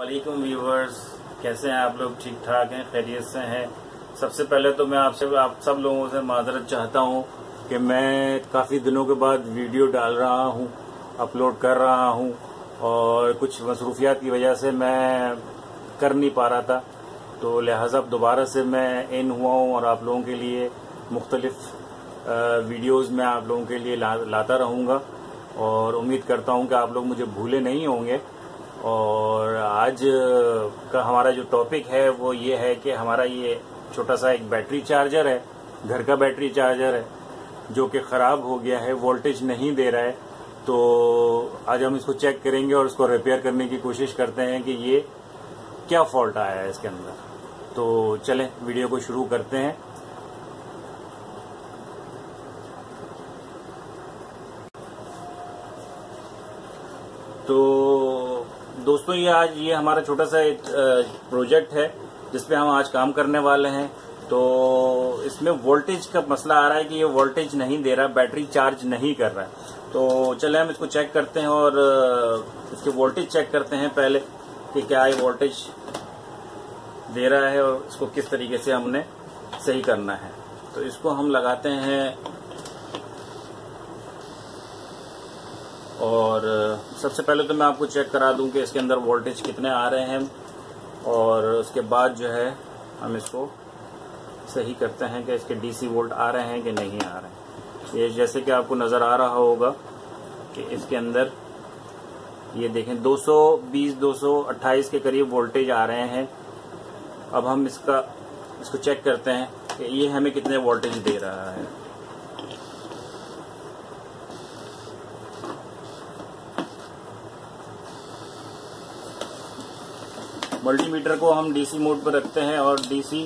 वालेकुम व्यूवर्स कैसे हैं आप लोग? ठीक ठाक हैं? खैरियत से हैं? सबसे पहले तो मैं आपसे आप सब लोगों से माजरत चाहता हूँ कि मैं काफ़ी दिनों के बाद वीडियो डाल रहा हूँ अपलोड कर रहा हूँ और कुछ मसरूफियात की वजह से मैं कर नहीं पा रहा था। तो लिहाजा दोबारा से मैं इन हुआ हूँ और आप लोगों के लिए मुख्तलिफ़ वीडियोज़ में आप लोगों के लिए ला, लाता रहूँगा। और उम्मीद करता हूँ कि आप लोग मुझे भूले नहीं होंगे। और आज, का हमारा जो टॉपिक है, वो ये है कि हमारा ये छोटा सा एक बैटरी चार्जर है, घर का बैटरी चार्जर है, जो कि ख़राब हो गया है वोल्टेज नहीं दे रहा है। तो आज हम इसको चेक करेंगे और इसको रिपेयर करने की कोशिश करते हैं कि ये क्या फॉल्ट आया है इसके अंदर। तो चलें वीडियो को शुरू करते हैं। तो दोस्तों, ये आज ये हमारा छोटा सा एक प्रोजेक्ट है, जिसपे हम आज काम करने वाले हैं। तो इसमें वोल्टेज का मसला आ रहा है कि ये वोल्टेज नहीं दे रहा बैटरी चार्ज नहीं कर रहा है। तो चले, हम इसको चेक करते हैं और इसके वोल्टेज चेक करते हैं पहले कि क्या ये वोल्टेज दे रहा है और इसको किस तरीके से हमने सही करना है। तो इसको हम लगाते हैं और, सबसे पहले तो मैं आपको चेक करा दूँ कि इसके अंदर वोल्टेज कितने आ रहे हैं और उसके बाद जो है हम इसको सही करते हैं कि इसके डीसी वोल्ट आ रहे हैं कि नहीं आ रहे हैं। ये जैसे कि आपको नज़र आ रहा होगा कि इसके अंदर, ये देखें 220 228 के करीब वोल्टेज आ रहे हैं। अब हम इसका, इसको चेक करते हैं कि ये हमें कितने वोल्टेज दे रहा है। मल्टीमीटर को हम डीसी मोड पर रखते हैं और डीसी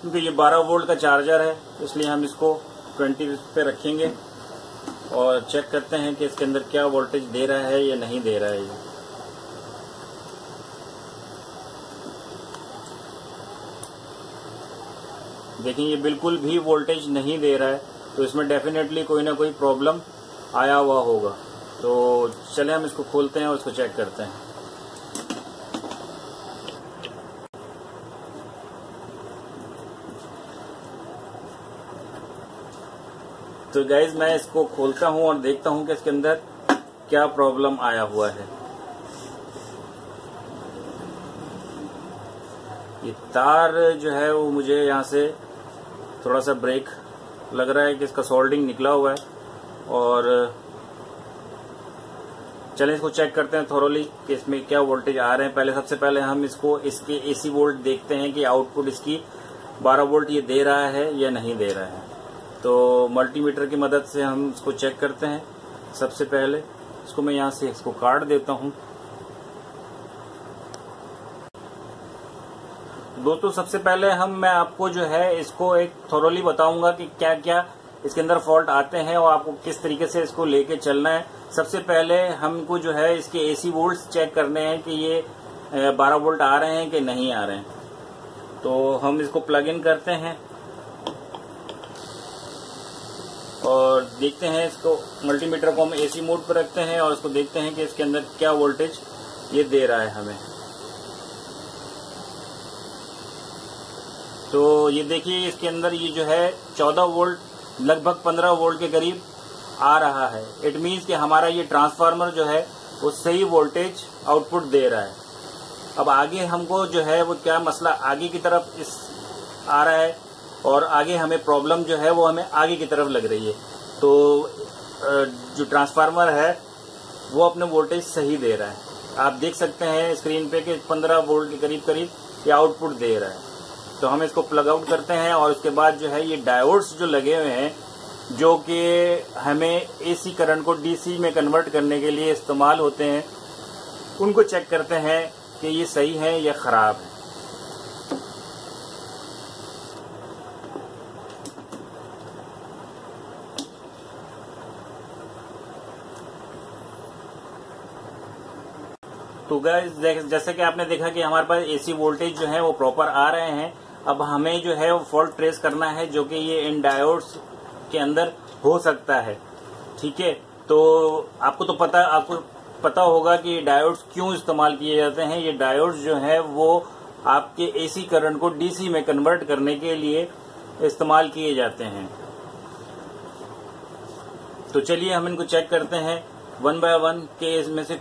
क्योंकि ये 12 वोल्ट का चार्जर है, इसलिए हम इसको 20 पे रखेंगे और चेक करते हैं कि इसके अंदर क्या वोल्टेज दे रहा है या नहीं दे रहा है ये। देखिए ये बिल्कुल भी वोल्टेज नहीं दे रहा है तो इसमें डेफिनेटली कोई ना कोई प्रॉब्लम आया हुआ होगा। तो चले, हम इसको खोलते हैं और इसको चेक करते हैं। तो गाइज़ मैं इसको खोलता हूँ और देखता हूँ कि इसके अंदर क्या प्रॉब्लम आया हुआ है। ये तार जो है, वो मुझे यहाँ से थोड़ा सा ब्रेक लग रहा है कि इसका सोल्डिंग निकला हुआ है। और चलें, इसको चेक करते हैं थोरोली कि इसमें क्या वोल्टेज आ रहे हैं। पहले, सबसे पहले हम इसको, इसके एसी वोल्ट देखते हैं कि आउटपुट इसकी 12 वोल्ट ये दे रहा है या नहीं दे रहा है। तो मल्टीमीटर की मदद से हम इसको चेक करते हैं। सबसे पहले इसको मैं यहाँ से इसको काट देता हूँ। दोस्तों, सबसे पहले हम, मैं आपको जो है इसको एक थोरोली बताऊँगा कि क्या क्या इसके अंदर फॉल्ट आते हैं और आपको किस तरीके से इसको लेके चलना है। सबसे पहले हमको जो है इसके एसी वोल्ट चेक करने हैं कि ये 12 वोल्ट आ रहे हैं कि नहीं आ रहे हैं। तो हम इसको प्लग इन करते हैं। और देखते हैं इसको मल्टीमीटर को हम एसी मोड पर रखते हैं और इसको देखते हैं कि इसके अंदर क्या वोल्टेज ये दे रहा है हमें। तो ये देखिए, इसके अंदर ये जो है 14 वोल्ट लगभग 15 वोल्ट के करीब आ रहा है। इट मीन्स कि हमारा ये ट्रांसफार्मर जो है, वो सही वोल्टेज आउटपुट दे रहा है। अब आगे हमको जो है, वो क्या मसला आगे की तरफ़ इस आ रहा है और आगे हमें प्रॉब्लम जो है वो हमें आगे की तरफ़ लग रही है। तो जो ट्रांसफार्मर है, वो अपने वोल्टेज सही दे रहा है। आप देख सकते हैं स्क्रीन पे कि 15 वोल्ट के करीब करीब ये आउटपुट दे रहा है। तो हम इसको प्लग आउट करते हैं और उसके बाद जो है ये डायोड्स जो लगे हुए हैं, जो कि हमें एसी करंट को डीसी में कन्वर्ट करने के लिए इस्तेमाल होते हैं, उनको चेक करते हैं कि ये सही है या ख़राब है। तो गैस जैसे कि आपने देखा कि हमारे पास एसी वोल्टेज जो है वो प्रॉपर आ रहे हैं। अब हमें जो है वो फॉल्ट ट्रेस करना है जो कि ये इन डायोड्स के अंदर हो सकता है। ठीक है? तो आपको तो पता, आपको पता होगा कि डायोड्स क्यों इस्तेमाल किए जाते हैं। ये डायोड्स जो है वो आपके एसी करंट को डीसी में कन्वर्ट करने के लिए इस्तेमाल किए जाते हैं। तो चलिए हम इनको चेक करते हैं। वन बाय वन के इसमें से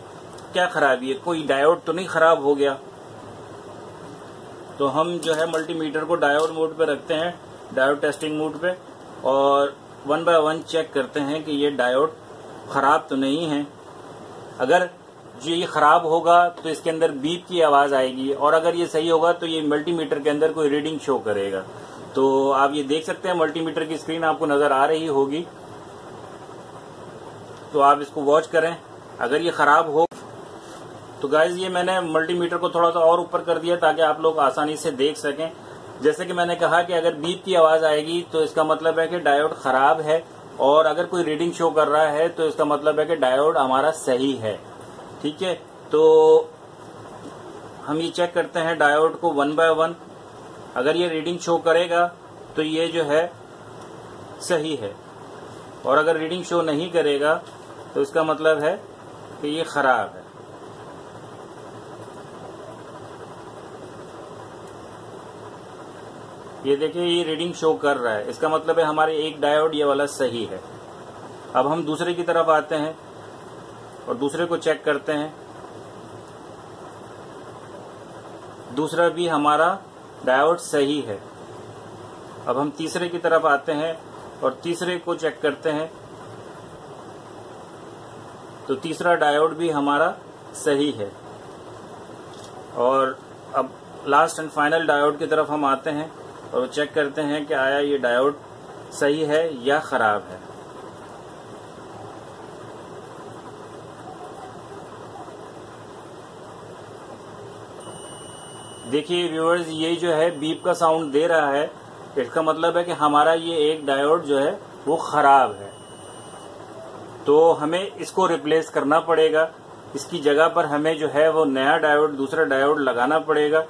क्या खराबी है? कोई डायोड तो नहीं खराब हो गया। तो हम जो है मल्टीमीटर को डायोड मोड पे रखते हैं डायोड टेस्टिंग मोड पे, और वन बाय वन चेक करते हैं कि ये डायोड खराब तो नहीं है। अगर जो ये खराब होगा तो इसके अंदर बीप की आवाज़ आएगी, और अगर ये सही होगा तो ये मल्टीमीटर के अंदर कोई रीडिंग शो करेगा। तो आप ये देख सकते हैं मल्टीमीटर की स्क्रीन आपको नज़र आ रही होगी। तो आप इसको वॉच करें। अगर ये खराब हो तो गाइज़ ये मैंने मल्टीमीटर को थोड़ा सा और ऊपर कर दिया ताकि आप लोग आसानी से देख सकें। जैसे कि मैंने कहा कि अगर बीप की आवाज़ आएगी तो इसका मतलब है कि डायोड खराब है और अगर कोई रीडिंग शो कर रहा है तो इसका मतलब है कि डायोड हमारा सही है। ठीक है? तो हम ये चेक करते हैं डायोड को वन बाय वन अगर ये रीडिंग शो करेगा तो ये जो है सही है। और अगर रीडिंग शो नहीं करेगा तो इसका मतलब है कि ये खराब है। ये देखिए, ये रीडिंग शो कर रहा है। इसका मतलब है हमारे एक डायोड ये वाला सही है। अब हम दूसरे की तरफ़ आते हैं और दूसरे को चेक करते हैं। दूसरा भी हमारा डायोड सही है। अब हम तीसरे की तरफ़ आते हैं और तीसरे को चेक करते हैं। तो तीसरा डायोड भी हमारा सही है। और अब लास्ट एंड फाइनल डायोड की तरफ़ हम आते हैं। और चेक करते हैं कि आया ये डायोड सही है या खराब है। देखिए व्यूअर्स ये जो है बीप का साउंड दे रहा है। इसका मतलब है कि हमारा ये एक डायोड जो है, वो खराब है। तो हमें इसको रिप्लेस करना पड़ेगा। इसकी जगह पर हमें जो है वो नया डायोड, दूसरा डायोड लगाना पड़ेगा।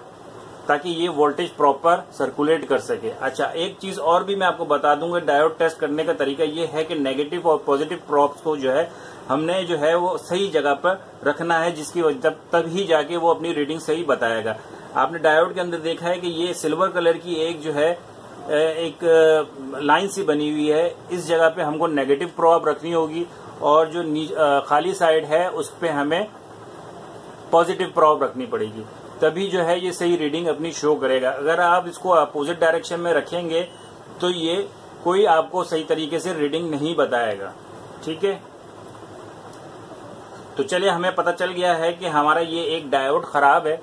ताकि ये वोल्टेज प्रॉपर सर्कुलेट कर सके। अच्छा एक चीज़ और भी मैं आपको बता दूँगा डायोड टेस्ट करने का तरीका ये है कि नेगेटिव और पॉजिटिव प्रॉप्स को जो है, हमने जो है वो सही जगह पर रखना है, जिसकी वजह तभी जाके वो अपनी रीडिंग सही बताएगा। आपने डायोड के अंदर देखा है कि ये सिल्वर कलर की एक जो है एक लाइन सी बनी हुई है। इस जगह पे हमको नेगेटिव प्रॉप रखनी होगी और जो खाली साइड है, उस पर हमें पॉजिटिव प्रॉप रखनी पड़ेगी। तभी जो है ये सही रीडिंग अपनी शो करेगा। अगर आप इसको अपोजिट डायरेक्शन में रखेंगे तो ये कोई आपको सही तरीके से रीडिंग नहीं बताएगा। ठीक है? तो चलिए, हमें पता चल गया है कि हमारा ये एक डायोड खराब है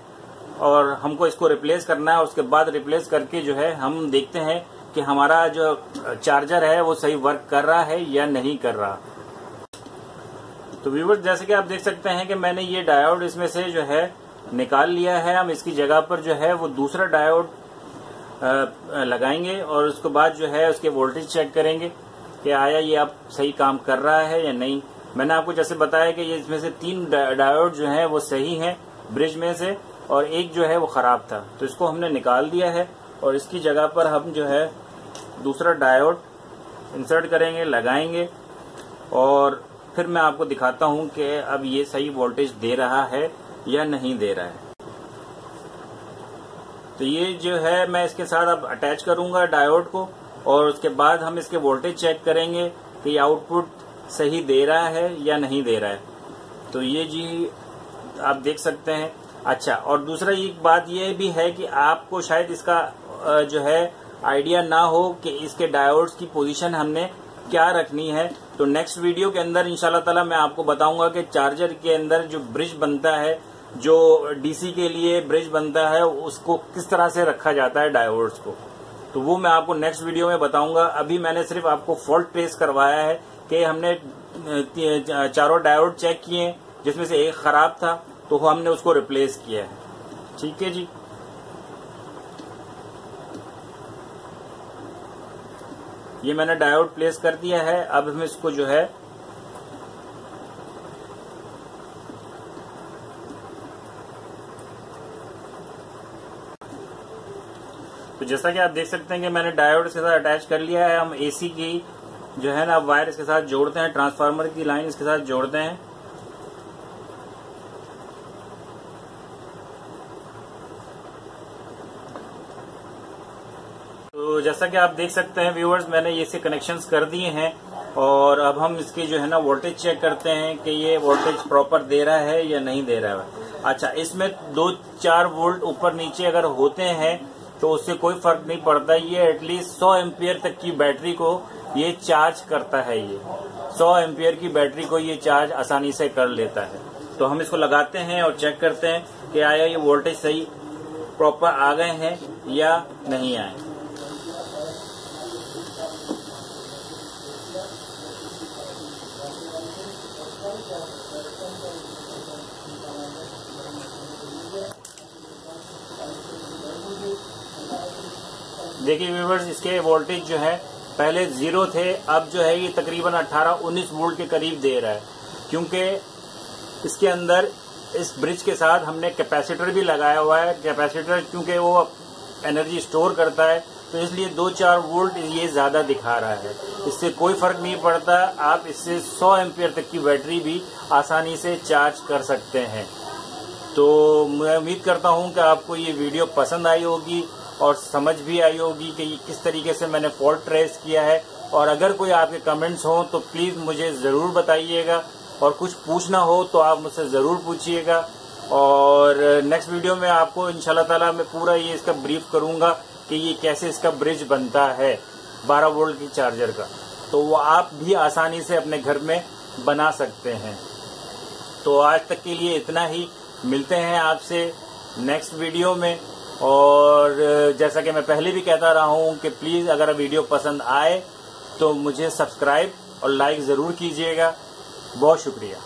और हमको इसको रिप्लेस करना है। उसके बाद रिप्लेस करके जो है हम देखते हैं कि हमारा जो चार्जर है, वो सही वर्क कर रहा है या नहीं कर रहा। तो व्यूवर्स जैसे कि आप देख सकते हैं कि मैंने ये डायोड इसमें से जो है निकाल लिया है, हम इसकी जगह पर जो है वो दूसरा डायोड लगाएँगे और उसके बाद जो है उसके वोल्टेज चेक करेंगे कि आया ये अब सही काम कर रहा है या नहीं। मैंने आपको जैसे बताया कि ये इसमें से तीन डायोड जो है वो सही हैं ब्रिज में से और एक जो है वो खराब था। तो इसको हमने निकाल दिया है और इसकी जगह पर हम जो है दूसरा डायोड इंसर्ट करेंगे, लगाएँगे और फिर मैं आपको दिखाता हूँ कि अब ये सही वोल्टेज दे रहा है। या नहीं दे रहा है। तो ये जो है, मैं इसके साथ अब अटैच करूँगा डायोड को और उसके बाद हम इसके वोल्टेज चेक करेंगे कि आउटपुट सही दे रहा है या नहीं दे रहा है। तो ये जी आप देख सकते हैं। अच्छा और दूसरा एक बात यह भी है कि आपको शायद इसका जो है आइडिया ना हो कि इसके डायोड्स की पोजीशन हमने क्या रखनी है। तो नेक्स्ट वीडियो के अंदर इंशाल्लाह ताला मैं आपको बताऊँगा कि चार्जर के अंदर जो ब्रिज बनता है जो डीसी के लिए ब्रिज बनता है, उसको किस तरह से रखा जाता है डायोड्स को? तो वो मैं आपको नेक्स्ट वीडियो में बताऊँगा। अभी मैंने सिर्फ़ आपको फॉल्ट ट्रेस करवाया है कि हमने चारों डायोड चेक किए, जिसमें से एक खराब था तो हमने उसको रिप्लेस किया है। ठीक है जी? ये मैंने डायोड प्लेस कर दिया है। अब हम इसको जो है तो जैसा कि आप देख सकते हैं कि मैंने डायोड के साथ अटैच कर लिया है। हम एसी की जो है ना वायर इसके साथ जोड़ते हैं ट्रांसफार्मर की लाइन इसके साथ जोड़ते हैं। तो जैसा कि आप देख सकते हैं व्यूअर्स मैंने ये से कनेक्शंस कर दिए हैं और अब हम इसकी जो है ना वोल्टेज चेक करते हैं कि ये वोल्टेज प्रॉपर दे रहा है या नहीं दे रहा है। अच्छा इसमें दो चार वोल्ट ऊपर नीचे अगर होते हैं तो उससे कोई फ़र्क नहीं पड़ता, ये एटलीस्ट 100 एम्पियर तक की बैटरी को ये चार्ज करता है ये। 100 एम्पियर की बैटरी को ये चार्ज आसानी से कर लेता है। तो हम इसको लगाते हैं और चेक करते हैं कि आया ये वोल्टेज सही प्रॉपर आ गए हैं या नहीं आए। देखिए व्यूवर्स, इसके वोल्टेज जो है, पहले ज़ीरो थे, अब जो है ये तकरीबन 18-19 वोल्ट के करीब दे रहा है। क्योंकि इसके अंदर, इस ब्रिज के साथ हमने कैपेसिटर भी लगाया हुआ है। कैपेसिटर, क्योंकि वो एनर्जी स्टोर करता है तो इसलिए दो चार वोल्ट ये ज़्यादा दिखा रहा है। इससे कोई फ़र्क नहीं पड़ता, आप इससे 100 एम्पियर तक की बैटरी भी आसानी से चार्ज कर सकते हैं। तो मैं उम्मीद करता हूँ कि आपको ये वीडियो पसंद आई होगी। और समझ भी आई होगी कि किस तरीके से मैंने फॉल्ट ट्रेस किया है। और अगर कोई आपके कमेंट्स हों तो प्लीज़ मुझे ज़रूर बताइएगा। और कुछ पूछना हो तो आप मुझसे ज़रूर पूछिएगा। और नेक्स्ट वीडियो में आपको इंशाल्लाह ताला मैं पूरा ये इसका ब्रीफ करूँगा कि ये कैसे इसका ब्रिज बनता है 12 वोल्ट की चार्जर का। तो वो आप भी आसानी से अपने घर में बना सकते हैं। तो आज तक के लिए इतना ही। मिलते हैं आपसे नेक्स्ट वीडियो में। और जैसा कि मैं पहले भी कहता रहा हूँ कि प्लीज़ अगर वीडियो पसंद आए तो मुझे सब्सक्राइब और लाइक ज़रूर कीजिएगा। बहुत शुक्रिया।